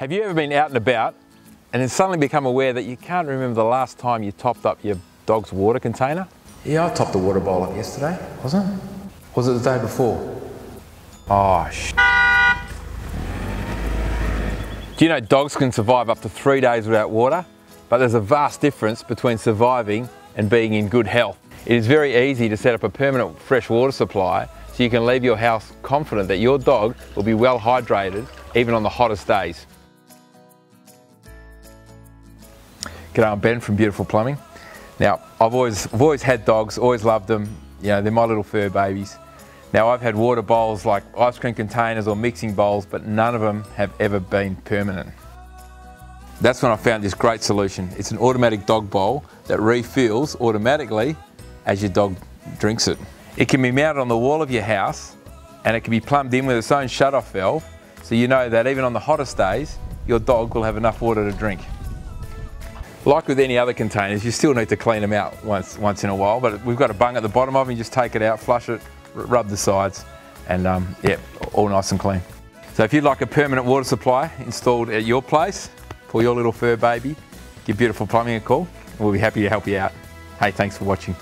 Have you ever been out and about and then suddenly become aware that you can't remember the last time you topped up your dog's water container? Yeah, I topped the water bowl up yesterday, wasn't it? Was it the day before? Oh, sh. Do you know dogs can survive up to three days without water? But there's a vast difference between surviving and being in good health. It is very easy to set up a permanent fresh water supply so you can leave your house confident that your dog will be well hydrated even on the hottest days. G'day, I'm Ben from Beautiful Plumbing. Now, I've always, I've always had dogs, always loved them. You know, they're my little fur babies. Now, I've had water bowls like ice cream containers or mixing bowls, but none of them have ever been permanent. That's when I found this great solution. It's an automatic dog bowl that refills automatically as your dog drinks it. It can be mounted on the wall of your house and it can be plumbed in with its own shut-off valve so you know that even on the hottest days, your dog will have enough water to drink. Like with any other containers, you still need to clean them out once, once in a while, but we've got a bung at the bottom of them, you just take it out, flush it, rub the sides, and um, yeah, all nice and clean. So if you'd like a permanent water supply installed at your place for your little fur baby, give Beautiful Plumbing a call, we'll be happy to help you out. Hey, thanks for watching.